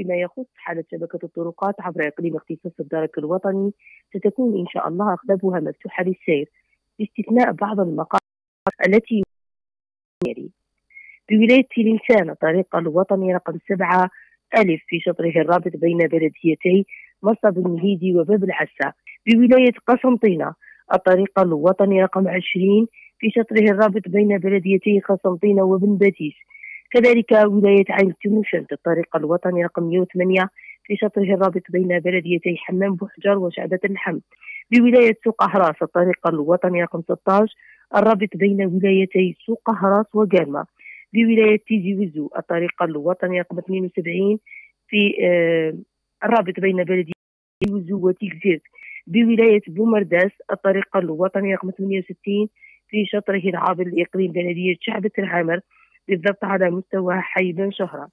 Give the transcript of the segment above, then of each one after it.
فيما يخص حالة شبكة الطرقات عبر إقليم اختصاص الدرك الوطني ستكون إن شاء الله أغلبها مفتوحة للسير باستثناء بعض المقاطع التي يلي. بولاية تلمسان الطريق الوطني رقم سبعة ألف في شطره الرابط بين بلديتي مصب المهيدي وباب العسا. بولاية قسنطينة الطريق الوطني رقم 20 في شطره الرابط بين بلديتي قسنطينة وبن باتيس. كذلك ولاية عين تيموشنت الطريق الوطني رقم 108 في شطره الرابط بين بلديتي حمام بوحجر وشعبة الحمد. بولاية سوق أهراس الطريق الوطني رقم 16 الرابط بين ولايتي سوق أهراس وقالمة بولاية تيزي وزو الطريق الوطني رقم 72 في آه الرابط بين بلديتي وزو وتيقزيرت بولاية بومرداس الطريق الوطني رقم 68 في شطره العابر لإقليم بلدية شعبة العامر. بالضبط على مستوى حي بن شهرة.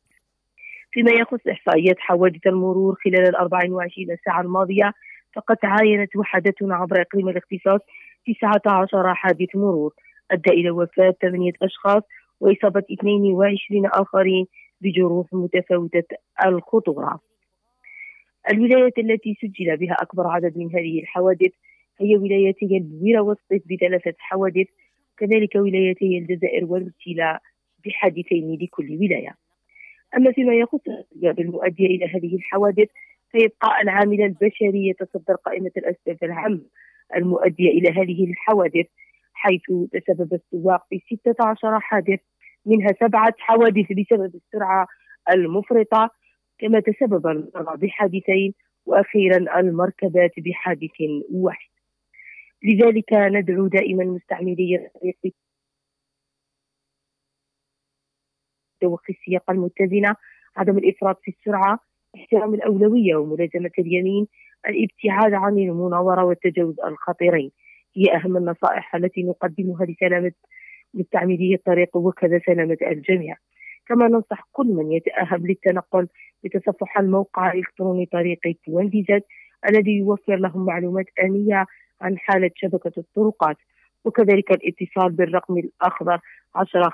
فيما يخص إحصائيات حوادث المرور خلال ال 24 ساعة الماضية فقد عاينت وحدتنا عبر إقليم الاختصاص 19 حادث مرور أدى إلى وفاة ثمانية أشخاص وإصابة 22 آخرين بجروح متفاوتة الخطورة. الولايات التي سجل بها أكبر عدد من هذه الحوادث هي ولايتي البويرة والصيف بثلاثة حوادث كذلك ولايتي الجزائر والابتلاء بحادثين لكل ولاية. أما فيما يخص الأسباب المؤدية إلى هذه الحوادث فيبقى العامل البشري يتصدر قائمة الأسباب العامة المؤدية إلى هذه الحوادث حيث تسبب السواق في 16 حادث منها سبعة حوادث بسبب السرعة المفرطة كما تسبب المرأة بحادثين وأخيرا المركبات بحادث واحد. لذلك ندعو دائما مستعملي الطريق توخي السياقة المتزنة عدم الإفراط في السرعة احترام الأولوية وملازمة اليمين الابتعاد عن المناورة والتجاوز الخطيرين. هي أهم النصائح التي نقدمها لسلامة مستعملي الطريق وكذا سلامة الجميع. كما ننصح كل من يتأهب للتنقل بتصفح الموقع الإلكتروني طريقي وانفيزات الذي يوفر لهم معلومات آنية عن حالة شبكة الطرقات. وكذلك الاتصال بالرقم الأخضر 10